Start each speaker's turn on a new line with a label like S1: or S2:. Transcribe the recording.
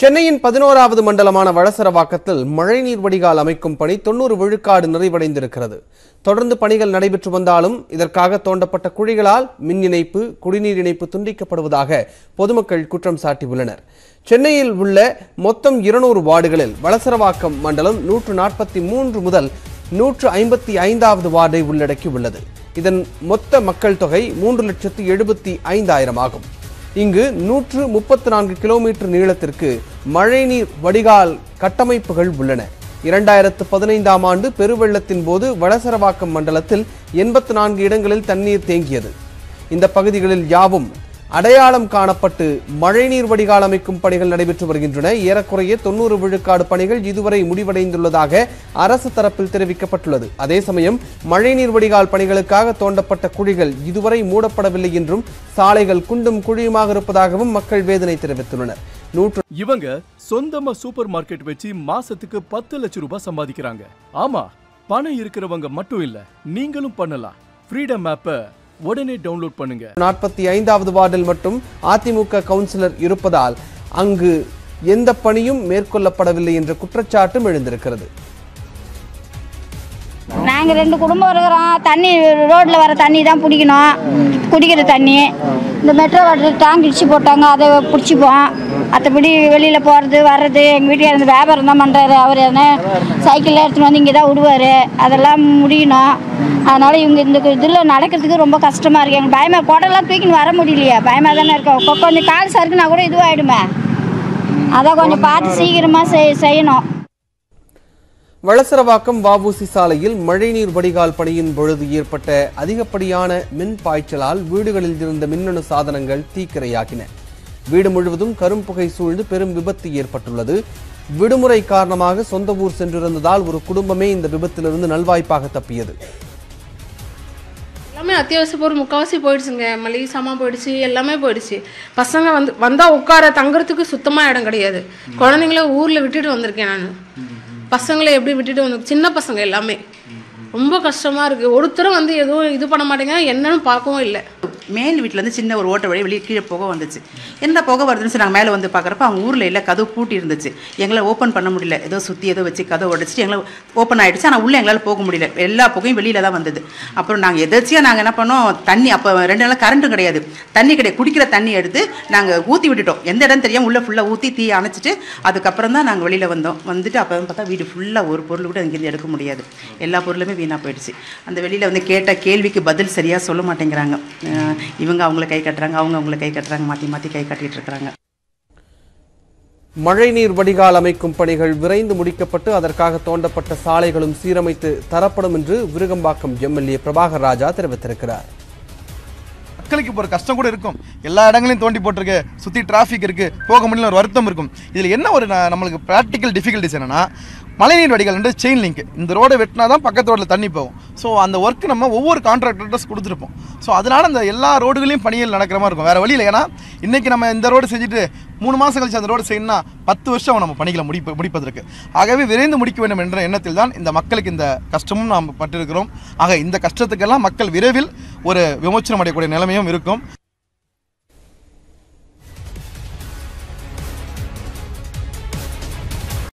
S1: சென்னையின் பதினோராவது மண்டலமான வளசரவாக்கத்தில் மழைநீர் வடிகால் அமைக்கும் பணி தொண்ணூறு விழுக்காடு நிறைவடைந்திருக்கிறது. தொடர்ந்து பணிகள் நடைபெற்று வந்தாலும் இதற்காக தோண்டப்பட்ட குழிகளால் மின் இணைப்பு குடிநீர் இணைப்பு துண்டிக்கப்படுவதாக பொதுமக்கள் குற்றம் சாட்டியுள்ளனர். சென்னையில் உள்ள மொத்தம் இருநூறு வார்டுகளில் வளசரவாக்கம் மண்டலம் நூற்று நாற்பத்தி மூன்று முதல் நூற்று ஐம்பத்தி ஐந்தாவது வார்டை உள்ளடக்கி உள்ளது இதன் மொத்த மக்கள் தொகை மூன்று லட்சத்து எழுபத்தி ஐந்தாயிரம் ஆகும். இங்கு நூற்று முப்பத்து நான்கு கிலோமீட்டர் நீளத்திற்கு மழைநீர் வடிகால் கட்டமைப்புகள் உள்ளன. இரண்டாயிரத்து பதினைந்தாம் ஆண்டு பெருவெள்ளத்தின் போது வடசரவாக்கம் மண்டலத்தில் எண்பத்து நான்கு இடங்களில் தண்ணீர் தேங்கியது. இந்த பகுதிகளில் யாவும் அடையாளம் காணப்பட்டு மழைநீர் வடிகால் அமைக்கும் பணிகள் நடைபெற்று வருகின்றன. ஏறக்குறைய தொண்ணூறு விழுக்காடு பணிகள் இதுவரை முடிவடைந்துள்ளதாக அரசு தரப்பில் தெரிவிக்கப்பட்டுள்ளது. அதே சமயம் மழைநீர் வடிகால் பணிகளுக்காக தோண்டப்பட்ட குழிகள் இதுவரை மூடப்படவில்லை என்றும் சாலைகள் குண்டும் குழியுமாக இருப்பதாகவும் மக்கள் வேதனை தெரிவித்துள்ளனர். நூற்று
S2: இவங்க சொந்தமா சூப்பர் மார்க்கெட் வச்சு மாசத்துக்கு பத்து லட்சம் ரூபாய் சம்பாதிக்கிறாங்க. ஆமா பணம் இருக்கிறவங்க மட்டும் இல்ல நீங்களும் பண்ணலாம். ஃப்ரீடம் ஆப்பை உடனே டவுன்லோட் பண்ணுங்க.
S1: நாற்பத்தி ஐந்தாவது வார்டில் மட்டும் அதிமுக கவுன்சிலர் இருப்பதால் அங்கு எந்த பணியும் மேற்கொள்ளப்படவில்லை என்ற குற்றச்சாட்டும் எழுந்திருக்கிறது.
S3: நாங்கள் ரெண்டு குடும்பம் இருக்கிறோம். தண்ணி ரோட்டில் வர தண்ணி தான் பிடிக்கணும் குடிக்கிற தண்ணி. இந்த மெட்ரோ வாட்டர் டேங்க் இடிச்சு போட்டாங்க. அதை பிடிச்சிப்போம். மற்றபடி வெளியில் போகிறது வர்றது எங்கள் வீட்டுக்காரர் இருந்து வியாபாரம் தான் பண்ணுறாரு அவர் என்ன சைக்கிளில் எடுத்துகிட்டு வந்து இங்கே தான் விடுவார். அதெல்லாம் முடியணும். அதனால் இவங்க இந்த இதில் நடக்கிறதுக்கு ரொம்ப கஷ்டமாக இருக்குது எங்கள் பயமாக குடலாம் தூக்கின்னு வர முடியலையே. பயமாக தானே இருக்கோம் கொஞ்சம் கால் சறுக்குனா கூட இதுவாகிடுமே அதான் கொஞ்சம் பார்த்து சீக்கிரமாக செய் செய்யணும்.
S1: வளசரவாக்கம் வாவூசி சாலையில் மழைநீர் வடிகால் பணியின் பொழுது ஏற்பட்ட அதிகப்படியான மின் பாய்ச்சலால் வீடுகளில் இருந்த மின்னணு சாதனங்கள் தீக்கிரையாகின. வீடு முழுவதும் கரும்புகை சூழ்ந்து பெரும் விபத்து ஏற்பட்டுள்ளது. விடுமுறை காரணமாக சொந்த ஊர் சென்றிருந்ததால் ஒரு குடும்பமே இந்த விபத்திலிருந்து நல்வாய்ப்பாக தப்பியது.
S4: எல்லாமே அத்தியாவசிய பொருள் முக்கால்வாசி போயிடுச்சுங்க. மளிகை சாமான் போயிடுச்சு எல்லாமே போயிடுச்சு. பசங்க வந்து வந்தால் உட்கார தங்குறதுக்கு சுத்தமாக இடம் கிடையாது. குழந்தைங்கள ஊரில் விட்டுட்டு வந்திருக்கேன் நான். பசங்களை எப்படி விட்டுட்டு வந்து சின்ன பசங்க எல்லாமே. ரொம்ப கஷ்டமாக இருக்குது ஒருத்தரும் வந்து எதுவும் இது பண்ண மாட்டேங்க என்னன்னு பார்க்கவும் இல்லை.
S5: மேல் வீட்டிலேருந்து சின்ன ஒரு ஓட்ட வழி வெளியே கீழே புகை வந்துச்சு. என்ன புகை வருதுன்னு சொல்லி நாங்கள் மேலே வந்து பார்க்குறப்ப அவங்க ஊரில் இல்லை கதவு பூட்டி இருந்துச்சு. எங்களை ஓப்பன் பண்ண முடியல. ஏதோ சுற்றி ஏதோ வச்சு கதவு உடச்சிட்டு எங்களை ஓப்பன் ஆகிடுச்சு ஆனால் உள்ளே எங்களால் போக முடியல. எல்லா புகையும் வெளியில் தான் வந்தது. அப்புறம் நாங்கள் எதாச்சியாக நாங்கள் என்ன பண்ணோம்? தண்ணி அப்போ ரெண்டு நாள் கரண்ட்டும் கிடையாது. தண்ணி கிடையாது. குடிக்கிற தண்ணி எடுத்து நாங்கள் ஊற்றி விட்டுட்டோம். எந்த இடம் தெரியாமல் உள்ளே ஃபுல்லாக ஊற்றி தீ அணைச்சிட்டு அதுக்கப்புறம் தான் நாங்கள் வெளியில் வந்தோம். வந்துட்டு அப்போ பார்த்தா வீடு ஃபுல்லாக ஒரு பொருள் கூட இங்கேருந்து எடுக்க முடியாது. எல்லா பொருளுமே வீணாக போயிடுச்சு. அந்த வெளியில் வந்து கேட்ட கேள்விக்கு பதில் சரியாக சொல்ல மாட்டேங்கிறாங்க. இவங்க அவங்கள கை கட்டுறாங்க அவங்க அவங்கள கை கட்டுறாங்க மாற்றி மாற்றி கை கட்டிட்டு இருக்கிறாங்க.
S1: மழைநீர் வடிகால் அமைக்கும் பணிகள் விரைந்து முடிக்கப்பட்டு அதற்காக தோண்டப்பட்ட சாலைகளும் சீரமைத்து தரப்படும் என்று விருகம்பாக்கம் எம்எல்ஏ பிரபாகர் ராஜா தெரிவித்திருக்கிறார்.
S6: மக்களுக்கு இப்போ ஒரு கஷ்டம் கூட இருக்கும். எல்லா இடங்களையும் தோண்டி போட்டிருக்கு. சுற்றி டிராஃபிக் இருக்குது போக முடியல ஒரு வருத்தம் இருக்கும். இதில் என்ன ஒரு நம்மளுக்கு ப்ராக்டிக்கல் டிஃபிகல்ட்டிஸ் என்னென்னா மழைநீர் வடிகால் செயின் லிங்க் இந்த ரோடை வெட்டினா தான் பக்கத்து ரோட்டில் தண்ணி போகும். ஸோ அந்த ஒர்க் நம்ம ஒவ்வொரு கான்ட்ராக்டர்ஸ் கொடுத்துருப்போம். ஸோ அதனால் அந்த எல்லா ரோடுகளையும் பணிகள் நடக்கிற மாதிரி இருக்கும். வேறு வழியில் ஏன்னா இன்றைக்கி நம்ம இந்த ரோடு செஞ்சுட்டு மூணு மாதம் கழிச்சு அந்த ரோடு செய்யணும்னா பத்து வருஷம் நம்ம பணிகளை முடிப்பு முடிப்பதற்கு. ஆகவே விரைந்து முடிக்க வேண்டும் என்ற எண்ணத்தில் தான் இந்த மக்களுக்கு இந்த கஷ்டமும் நாம் பட்டிருக்கிறோம். ஆக இந்த கஷ்டத்துக்கெல்லாம் மக்கள் விரைவில் ஒரு விமோச்சனம் அடையக்கூடிய நிலைமையும் இருக்கும்.